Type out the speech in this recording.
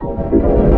Música